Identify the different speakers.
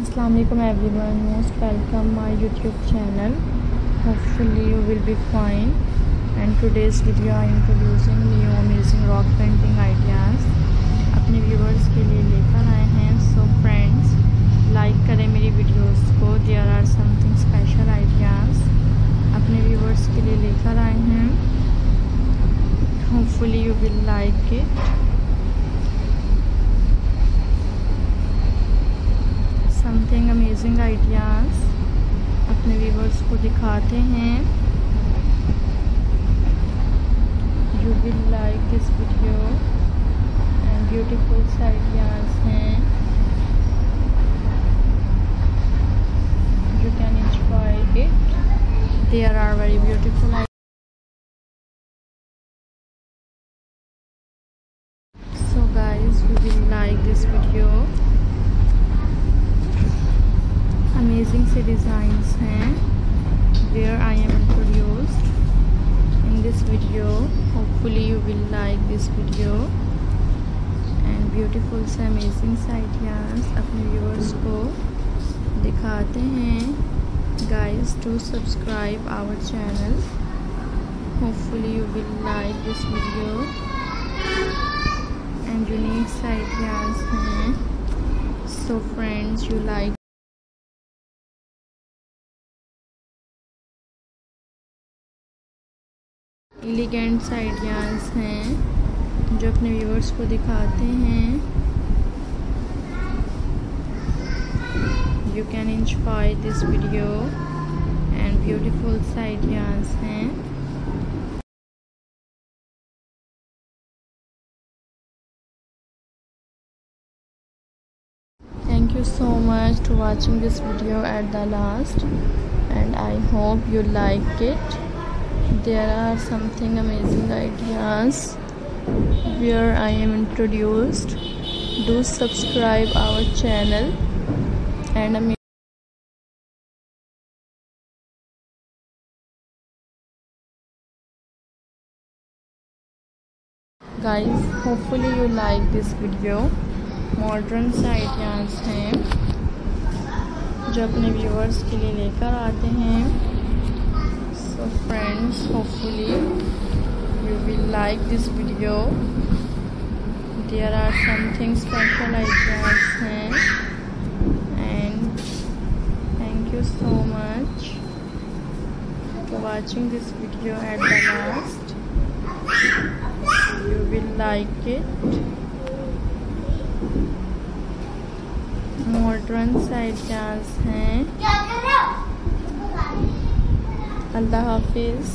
Speaker 1: Aslam everyone most welcome my YouTube channel hopefully you will be fine and today's video I introducing new amazing rock painting ideas अपने viewers के लिए लेकर आए हैं so friends like करें मेरी videos को there are something special ideas अपने व्यूअर्स के लिए लेकर आए हैं hopefully you will like it something amazing ideas अपने व्यूवर्स को दिखाते हैं। You will like this video and beautiful ideas हैं। You can enjoy it there are very beautiful amazing से डिज़ाइंस हैं। Where I am introduced in this video hopefully you will like this video and beautiful से amazing से ideas अपने viewers को दिखाते हैं। Guys to subscribe our channel hopefully you will like this video and unique ideas हैं। So friends you elegants ideas हैं जो अपने व्यूअर्स को दिखाते हैं you can enjoy this video and beautiful ideas हैं thank you so much to watching this video at the last and i hope you like it there are something amazing ideas where I am introduced do subscribe our channel and guys hopefully you like this video modern से ideas हैं जो अपने viewers के लिए लेकर आते हैं so friends hopefully you will like this video. There are something special ideas हैं and thank you so much for watching this video at the last. You will like it. Modern ideas हैं eh? আল্লাহ হাফিজ